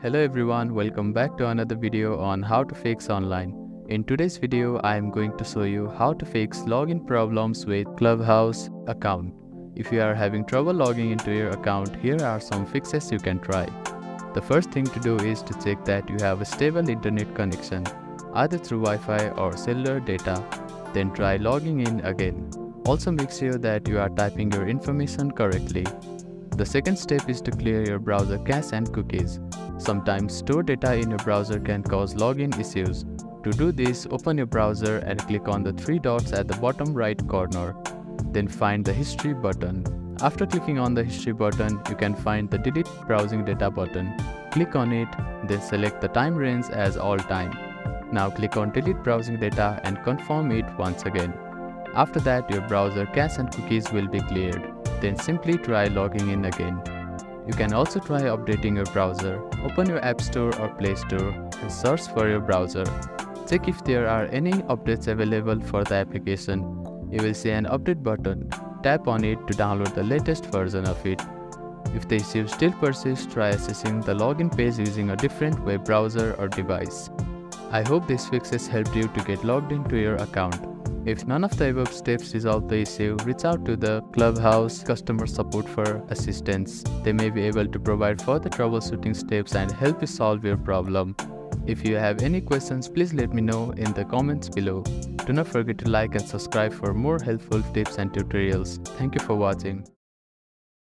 Hello everyone, welcome back to another video on how to fix online. In today's video, I am going to show you how to fix login problems with Clubhouse account. If you are having trouble logging into your account, here are some fixes you can try. The first thing to do is to check that you have a stable internet connection, either through Wi-Fi or cellular data, then try logging in again. Also make sure that you are typing your information correctly. The second step is to clear your browser cache and cookies. Sometimes stored data in your browser can cause login issues. To do this, open your browser and click on the three dots at the bottom right corner. Then find the history button. After clicking on the history button, you can find the delete browsing data button. Click on it, then select the time range as all time. Now click on delete browsing data and confirm it once again. After that, your browser cache and cookies will be cleared. Then simply try logging in again. You can also try updating your browser. Open your App Store or Play Store and search for your browser. Check if there are any updates available for the application. You will see an update button. Tap on it to download the latest version of it. If the issue still persists, try accessing the login page using a different web browser or device. I hope these fixes helped you to get logged into your account. If none of the above steps resolve the issue, reach out to the Clubhouse customer support for assistance. They may be able to provide further troubleshooting steps and help you solve your problem. If you have any questions, please let me know in the comments below. Do not forget to like and subscribe for more helpful tips and tutorials. Thank you for watching.